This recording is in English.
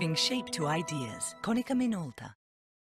giving shape to ideas. Konica Minolta.